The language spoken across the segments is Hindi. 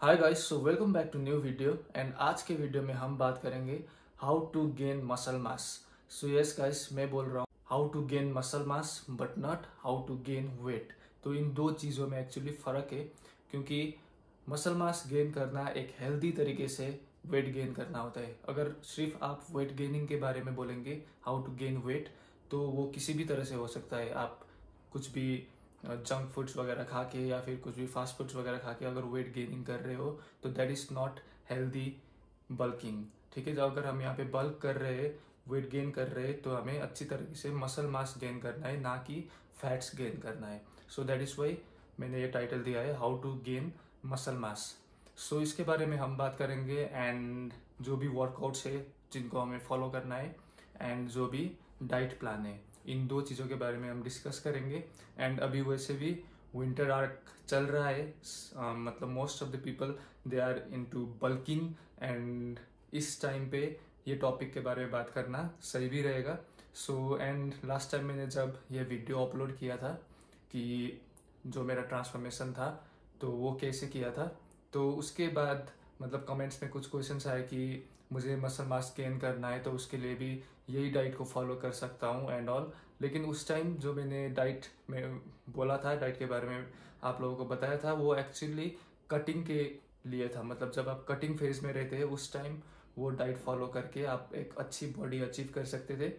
Hi guys so welcome back to new video and आज के वीडियो में हम बात करेंगे how to gain muscle mass so yes guys मैं बोल रहा हूँ how to gain muscle mass but not how to gain weight तो इन दो चीज़ों में एक्चुअली फ़र्क है क्योंकि मसल मास गेन करना एक हेल्दी तरीके से वेट गेन करना होता है। अगर सिर्फ़ आप वेट गेनिंग के बारे में बोलेंगे हाउ टू गेन वेट तो वो किसी भी तरह से हो सकता है। आप कुछ भी जंक फूड्स वगैरह खा के या फिर कुछ भी फास्ट फूड्स वगैरह खा के अगर वेट गेनिंग कर रहे हो तो that is not healthy bulking ठीक है जो अगर हम यहाँ पे बल्क कर रहे हैं वेट गेन कर रहे हैं तो हमें अच्छी तरीके से मसल मास गेन करना है, ना कि फैट्स गेन करना है. सो दैट इज़ वाई मैंने ये टाइटल दिया है how to gain muscle mass so इसके बारे में हम बात करेंगे एंड जो भी वर्कआउट्स है, जिनको हमें फॉलो करना है एंड जो भी डाइट प्लान है. इन दो चीज़ों के बारे में हम डिस्कस करेंगे। एंड अभी वैसे भी विंटर आर्क चल रहा है। Uh, मतलब most of the people they are into bulking and इस टाइम पे ये टॉपिक के बारे में बात करना सही भी रहेगा। सो एंड लास्ट टाइम मैंने जब ये वीडियो अपलोड किया था कि जो मेरा ट्रांसफॉर्मेशन था तो वो कैसे किया था तो उसके बाद मतलब कमेंट्स में कुछ क्वेश्चंस आए कि मुझे मसल मास गेन करना है तो उसके लिए भी यही डाइट को फॉलो कर सकता हूँ एंड ऑल लेकिन उस टाइम जो मैंने डाइट में बोला था डाइट के बारे में आप लोगों को बताया था, वो एक्चुअली कटिंग के लिए था. मतलब जब आप कटिंग फ़ेज़ में रहते हैं, उस टाइम वो डाइट फॉलो करके आप एक अच्छी बॉडी अचीव कर सकते थे.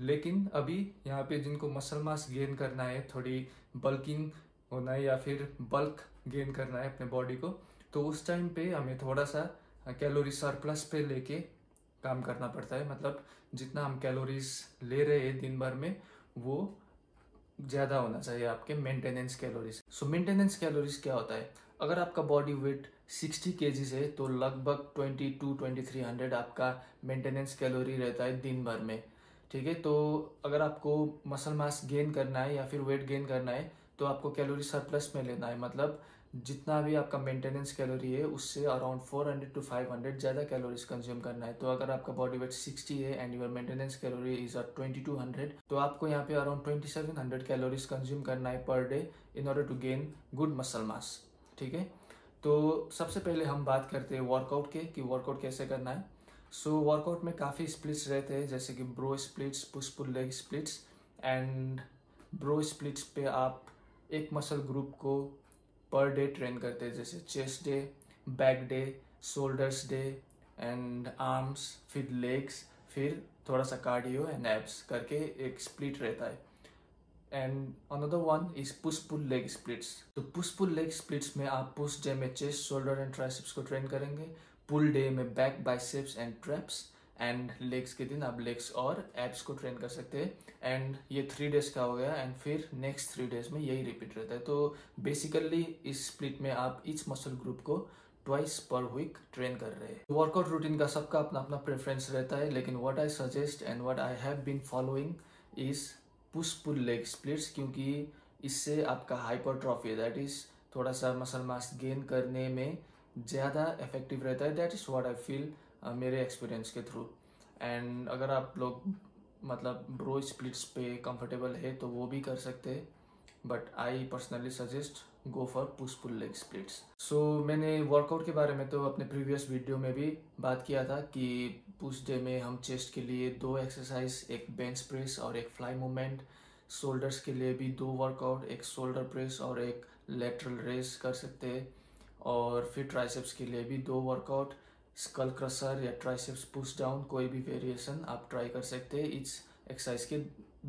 लेकिन अभी यहाँ पे जिनको मसल मास गेन करना है, थोड़ी बल्किंग होना है या फिर बल्क गेन करना है अपने बॉडी को तो उस टाइम पे हमें थोड़ा सा कैलोरी सरप्लस पे लेके काम करना पड़ता है। मतलब जितना हम कैलोरीज ले रहे हैं दिन भर में, वो ज़्यादा होना चाहिए आपके maintenance calories so maintenance calories क्या होता है? अगर आपका बॉडी वेट 60 के है तो लगभग 22 टू ट्वेंटी आपका मेंटेनेंस कैलोरी रहता है दिन भर में। ठीक है? तो अगर आपको मसल मास गेन करना है या फिर वेट गेन करना है तो आपको कैलोरी सरप्लस में लेना है। मतलब जितना भी आपका मेंटेनेंस कैलोरी है उससे अराउंड 400 टू 500 ज़्यादा कैलोरीज कंज्यूम करना है। तो अगर आपका बॉडी वेट 60 है and your maintenance calorie is a 2200 तो आपको यहाँ पे अराउंड 2700 कैलोरीज कंज्यूम करना है per day in order to gain good muscle mass ठीक है? तो सबसे पहले हम बात करते हैं वर्कआउट के कि वर्कआउट कैसे करना है। सो so, वर्कआउट में काफ़ी स्प्लिट्स रहते हैं जैसे कि bro splits push pull leg splits and bro splits पे आप एक मसल ग्रुप को पर डे ट्रेन करते हैं, जैसे chest day back day shoulders day and arms फिर लेग्स फिर थोड़ा सा कार्डियो एंड एब्स करके एक स्प्लिट रहता है। And another one is push pull leg splits तो पुश पुल लेग स्प्लिट्स में आप पुश डे में चेस्ट शोल्डर एंड ट्राइसेप्स को ट्रेन करेंगे पुल डे में back biceps and traps and legs के दिन आप लेग्स और एप्स को ट्रेन कर सकते हैं। एंड ये थ्री डेज़ का हो गया एंड फिर नेक्स्ट थ्री डेज़ में यही रिपीट रहता है। तो बेसिकली इस स्प्लिट में आप इच मसल ग्रुप को ट्वाइस पर वीक ट्रेन कर रहे हैं। वर्कआउट रूटीन का सबका अपना अपना प्रेफरेंस रहता है, लेकिन what I suggest and what I have been following is push pull leg splits क्योंकि इससे आपका हाइपरट्रॉफी दैट इज़ थोड़ा सा मसल मास गेन करने में ज़्यादा इफ़ेक्टिव रहता है। That is what I feel मेरे एक्सपीरियंस के थ्रू एंड अगर आप लोग मतलब ब्रो स्प्लिट्स पे कंफर्टेबल है तो वो भी कर सकते हैं. But I personally suggest go for push pull leg splits so मैंने वर्कआउट के बारे में तो अपने प्रीवियस वीडियो में भी बात किया था कि पुश डे में हम चेस्ट के लिए दो एक्सरसाइज एक बेंच प्रेस और एक फ्लाई मूवमेंट शोल्डर्स के लिए भी दो वर्कआउट एक शोल्डर प्रेस और एक लेटरल रेस कर सकते हैं. और फिर ट्राइसेप्स के लिए भी दो वर्कआउट स्कल क्रसर या ट्राइसेप्स पुश डाउन कोई भी वेरिएशन आप ट्राई कर सकते हैं। इस एक्सरसाइज के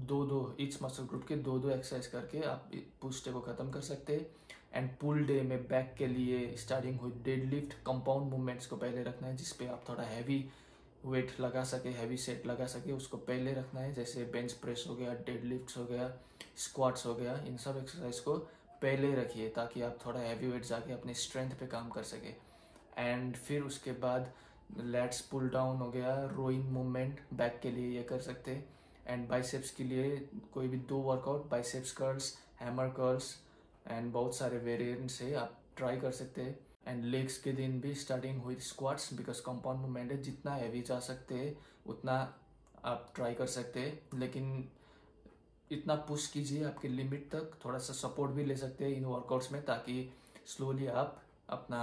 दो दो इच मसल ग्रुप के दो दो एक्सरसाइज करके आप पुश डे को ख़त्म कर सकते हैं। एंड पुल डे में बैक के लिए स्टार्टिंग हुई डेड लिफ्ट कंपाउंड मूवमेंट्स को पहले रखना है जिसपे आप थोड़ा हैवी वेट लगा सके हैवी सेट लगा सके, उसको पहले रखना है। जैसे बेंच प्रेस हो गया डेड लिफ्ट हो गया स्क्वाट्स हो गया, इन सब एक्सरसाइज को पहले रखिए, ताकि आप थोड़ा हैवी वेट जाके अपने स्ट्रेंथ पे काम कर सके। एंड फिर उसके बाद लेट्स पुल डाउन हो गया, रोइंग मूवमेंट बैक के लिए ये कर सकते। हैं एंड बाइसेप्स के लिए कोई भी दो workout, biceps curls, hammer curls, and बहुत सारे वेरिएंट्स है, आप ट्राई कर सकते। हैं एंड लेग्स के दिन भी स्टार्टिंग हुई स्क्वाट्स बिकॉज़ कंपाउंड मूवमेंट है, जितना हैवी जा सकते हैं उतना आप ट्राई कर सकते। हैं लेकिन इतना पुश कीजिए आपके लिमिट तक, थोड़ा सा सपोर्ट भी ले सकते हैं इन वर्कआउट्स में, ताकि स्लोली आप अपना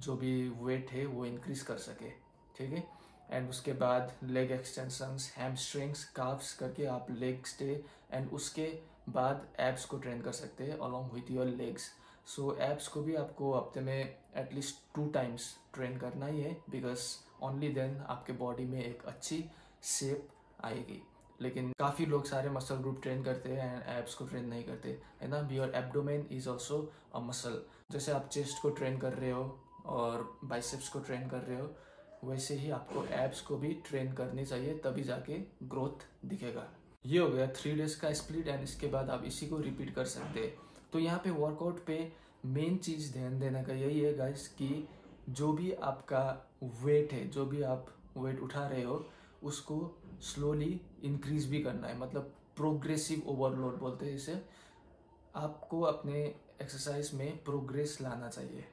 जो भी वेट है, वो इंक्रीज कर सके, ठीक है? एंड उसके बाद लेग एक्सटेंशंस हैमस्ट्रिंग्स काफ्स करके आप लेग्स डे एंड उसके बाद एप्स को ट्रेन कर सकते हैं along with your legs so abs को भी आपको हफ़्ते में एटलीस्ट टू टाइम्स ट्रेन करना ही है बिकॉज़ ओनली देन आपके बॉडी में एक अच्छी शेप आएगी। लेकिन काफ़ी लोग सारे मसल ग्रुप ट्रेन करते हैं एंड एब्स को ट्रेन नहीं करते, है ना? Your abdomen is also a muscle जैसे आप चेस्ट को ट्रेन कर रहे हो और बाइसेप्स को ट्रेन कर रहे हो, वैसे ही आपको एब्स को भी ट्रेन करनी चाहिए, तभी जाके ग्रोथ दिखेगा। ये हो गया थ्री डेज़ का स्प्लिट एंड इसके बाद आप इसी को रिपीट कर सकते हैं। तो यहाँ पे वर्कआउट पे मेन चीज़ ध्यान देने का यही है गाइस कि जो भी आपका वेट है, जो भी आप वेट उठा रहे हो, उसको स्लोली इंक्रीज भी करना है। मतलब प्रोग्रेसिव ओवरलोड बोलते हैं इसे। आपको अपने एक्सरसाइज में प्रोग्रेस लाना चाहिए।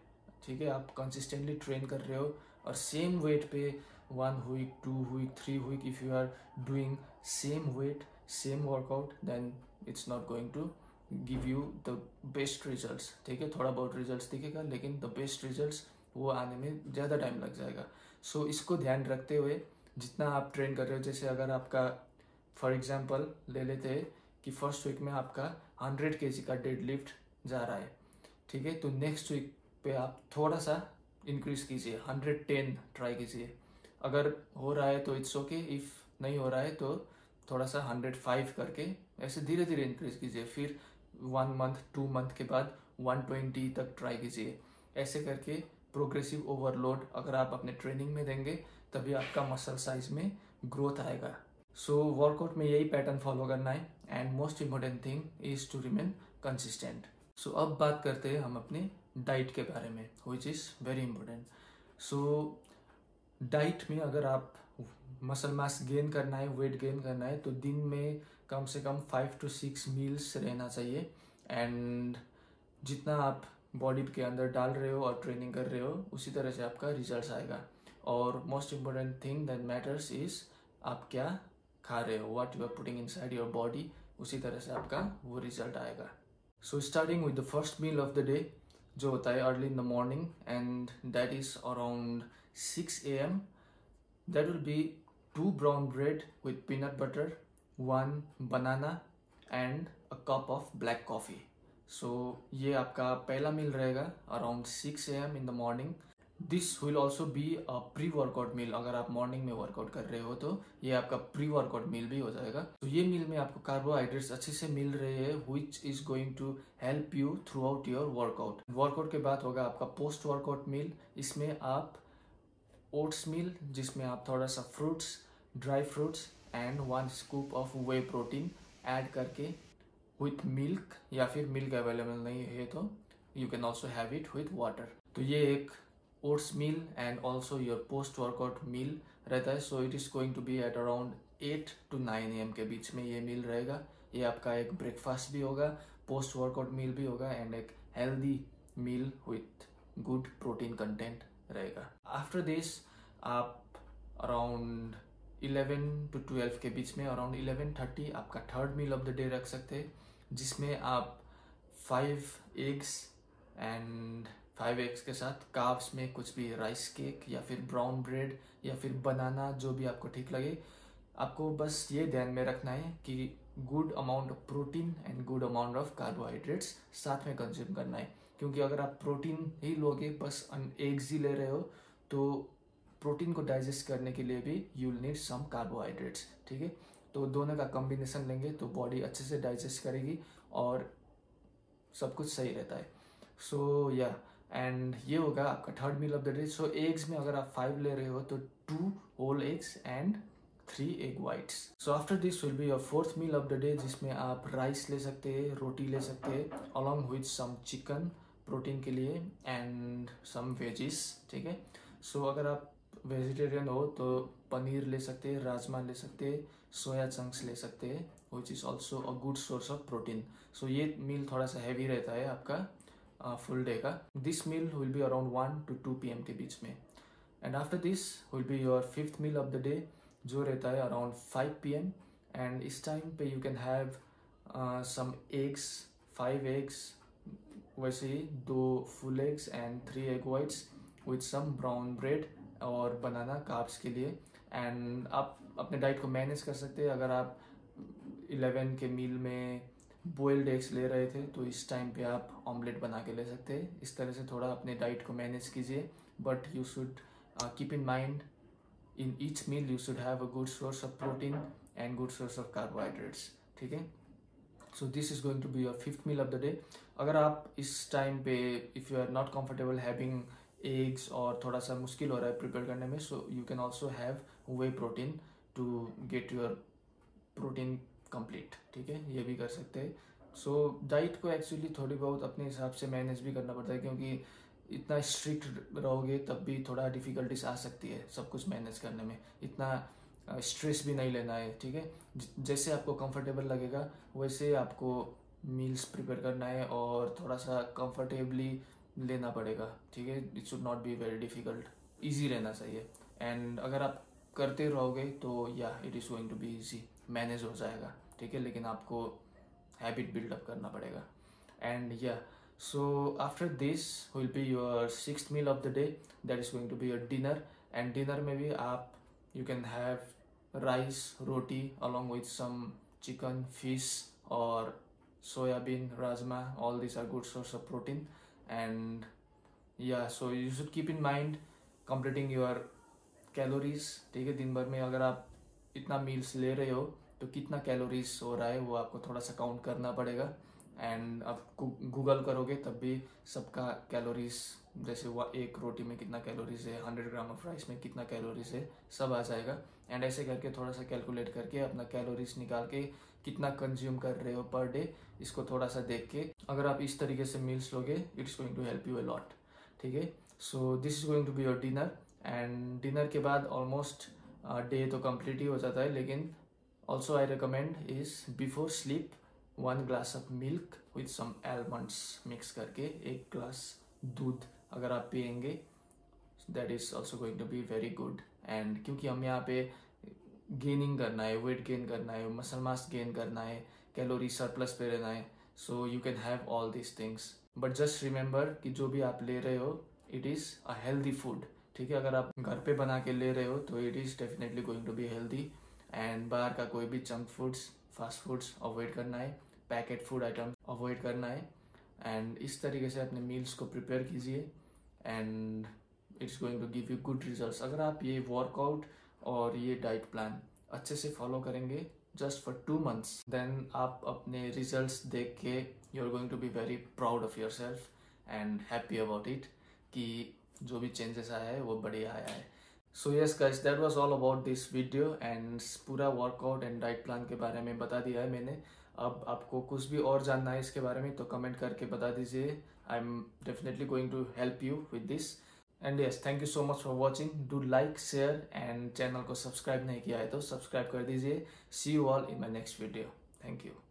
ठीक है आप कंसिस्टेंटली ट्रेन कर रहे हो और सेम वेट पे one week two week three week if you are doing same weight same workout then it's not going to give you the best results ठीक है थोड़ा बहुत रिजल्ट्स दिखेगा लेकिन द बेस्ट रिजल्ट्स वो आने में ज़्यादा टाइम लग जाएगा। सो so, इसको ध्यान रखते हुए जितना आप ट्रेन कर रहे हो जैसे अगर आपका फॉर एग्ज़ाम्पल ले लेते हैं कि फ़र्स्ट वीक में आपका हंड्रेड के का डेड लिफ्ट जा रहा है। ठीक है तो नेक्स्ट वीक पे आप थोड़ा सा इंक्रीज कीजिए हंड्रेड टेन ट्राई कीजिए। अगर हो रहा है तो इट्स ओके इफ़ नहीं हो रहा है तो थोड़ा सा हंड्रेड फाइव करके ऐसे धीरे धीरे इंक्रीज कीजिए। फिर वन मंथ टू मंथ के बाद वन ट्वेंटी तक ट्राई कीजिए। ऐसे करके प्रोग्रेसिव ओवरलोड अगर आप अपने ट्रेनिंग में देंगे तभी आपका मसल साइज़ में ग्रोथ आएगा। सो so, वर्कआउट में यही पैटर्न फॉलो करना है and most important thing is to remain consistent so अब बात करते हैं हम अपने डाइट के बारे में which is very important so diet में अगर आप मसल मास गेन करना है वेट गेन करना है तो दिन में कम से कम फाइव टू सिक्स मील्स रहना चाहिए. एंड जितना आप बॉडी के अंदर डाल रहे हो और ट्रेनिंग कर रहे हो, उसी तरह से आपका रिज़ल्ट आएगा. और most important thing that matters is आप क्या खा रहे हो what you are putting inside your body उसी तरह से आपका वो रिज़ल्ट आएगा. So starting with the first meal of the day जो होता है early in the morning and that is around six A M that will be two brown bread with peanut butter one banana and a cup of black coffee so ये आपका पहला मील रहेगा around six A M in the morning this will also be a pre workout meal अगर आप मॉर्निंग में वर्कआउट कर रहे हो तो ये आपका प्री वर्कआउट मील भी हो जाएगा। तो ये मील में आपको कार्बोहाइड्रेट्स अच्छे से मिल रहे हैं which is going to help you throughout your workout workout के बाद होगा आपका पोस्ट वर्कआउट मील इसमें आप ओट्स मील जिसमें आप थोड़ा सा fruits dry fruits and one scoop of whey protein add करके विथ मिल्क या फिर मिल्क अवेलेबल नहीं है तो you can also have it with water तो ये एक oats meal and also your post workout meal रहता है। So it is going to be at around eight to nine M के बीच में ये मील रहेगा। ये आपका एक ब्रेकफास्ट भी होगा पोस्ट वर्कआउट मील भी होगा एंड एक healthy meal with good protein content रहेगा। आफ्टर दिस आप अराउंड 11 टू 12 के बीच में अराउंड 11:30 आपका third meal of the day रख सकते हैं, जिसमें आप five eggs and five eggs के साथ काव्स में कुछ भी राइस केक या फिर ब्राउन ब्रेड या फिर बनाना जो भी आपको ठीक लगे आपको बस ये ध्यान में रखना है कि good amount of protein and good amount of carbohydrates साथ में कंज्यूम करना है। क्योंकि अगर आप प्रोटीन ही लोगे बस एग्स ही ले रहे हो तो प्रोटीन को डाइजेस्ट करने के लिए भी यू नीड सम कार्बोहाइड्रेट्स ठीक है? तो दोनों का कॉम्बिनेशन लेंगे तो बॉडी अच्छे से डाइजेस्ट करेगी और सब कुछ सही रहता है। सो so, या एंड ये होगा आपका third meal of the day so eggs में अगर आप फाइव ले रहे हो तो two whole eggs and three egg whites so after this will be your fourth meal of the day जिसमें आप राइस ले सकते हैं, रोटी ले सकते हैं along with some chicken protein के लिए एंड सम वेजिस ठीक है? सो अगर आप वेजिटेरियन हो तो पनीर ले सकते हैं, राजमा ले सकते हैं सोया चंक्स ले सकते हैं which is also a good source of protein so ये मील थोड़ा सा हैवी रहता है आपका फुल डे का this meal will be around one to two PM के बीच में. And after this will be your fifth meal of the day जो रहता है अराउंड फाइव पी एंड इस टाइम पे you can have some eggs five eggs वैसे ही दो full eggs and three egg whites with some brown bread और बनाना काप्स के लिए. एंड आप अपने डाइट को मैनेज कर सकते हैं. अगर आप 11 के मील में बॉइल्ड एग्स ले रहे थे तो इस टाइम पे आप ऑमलेट बना के ले सकते हैं। इस तरह से थोड़ा अपने डाइट को मैनेज कीजिए but you should keep in mind in each meal you should have a good source of protein and good source of carbohydrates ठीक है? So this is going to be your fifth meal of the day अगर आप इस टाइम पे if you are not comfortable having eggs और थोड़ा सा मुश्किल हो रहा है प्रिपेयर करने में so you can also have whey protein to get your protein complete ठीक है? ये भी कर सकते हैं। सो so, डाइट को एक्चुअली थोड़ी बहुत अपने हिसाब से मैनेज भी करना पड़ता है क्योंकि इतना स्ट्रिक्ट रहोगे तब भी थोड़ा डिफिकल्टीज आ सकती है सब कुछ मैनेज करने में। इतना स्ट्रेस भी नहीं लेना है ठीक है? जैसे आपको कंफर्टेबल लगेगा वैसे आपको मील्स प्रिपेयर करना है और थोड़ा सा कंफर्टेबली लेना पड़ेगा ठीक है? It should not be very difficult easy रहना चाहिए। एंड अगर आप करते रहोगे तो या it is going to be easy manage हो जाएगा, ठीक है? लेकिन आपको हैबिट बिल्डअप करना पड़ेगा। एंड या so after this will be your six meal of the day that is going to be your dinner and dinner में भी आप you can have rice roti along with some chicken fish और soybean, rajma. All these are good source of protein. And yeah, so you should keep in mind completing your calories, ठीक है? दिन भर में अगर आप इतना मील्स ले रहे हो तो कितना कैलोरीज हो रहा है, वो आपको थोड़ा सा काउंट करना पड़ेगा। एंड आप गूगल करोगे, तब भी सबका कैलोरीज जैसे वो एक रोटी में कितना कैलोरीज है हंड्रेड ग्राम ऑफ़ राइस में कितना कैलोरीज है, सब आ जाएगा। एंड ऐसे करके थोड़ा सा कैलकुलेट करके अपना कैलोरीज निकाल के कितना कंज्यूम कर रहे हो पर डे इसको थोड़ा सा देख के अगर आप इस तरीके से मील्स लोगे it's going to help you a lot ठीक है? So this is going to be your dinner and dinner के बाद ऑलमोस्ट डे तो कंप्लीट ही हो जाता है, लेकिन also I recommend is before sleep one glass of milk with some almonds mix करके एक ग्लास दूध अगर आप पियेंगे that is also going to be very good and क्योंकि हम यहाँ पे गेनिंग करना है वेट गेन करना है मसल मास गेन करना है कैलोरी सरप्लस पे रहना है so you can have all this things but just remember कि जो भी आप ले रहे हो it is a healthy food ठीक है, अगर आप घर पे बना के ले रहे हो तो it is definitely going to be healthy and बाहर का कोई भी junk foods fast foods avoid करना है पैकेट फ़ूड आइटम अवॉइड करना है. एंड इस तरीके से अपने मील्स को प्रिपेयर कीजिए and it's going to give you good result अगर आप ये वर्कआउट और ये डाइट प्लान अच्छे से फॉलो करेंगे just for two months then आप अपने रिजल्ट्स देख के you are going to be very proud of yourself and happy about it कि जो भी चेंजेस आया है, वो बढ़िया आया है। So yes guys that was all about this video and पूरा वर्कआउट एंड डाइट प्लान के बारे में बता दिया है मैंने। अब आपको कुछ भी और जानना है इसके बारे में तो कमेंट करके बता दीजिए। I am definitely going to help you with this and yes thank you so much for watching do like share and channel को सब्सक्राइब नहीं किया है तो सब्सक्राइब कर दीजिए। See you all in my next video thank you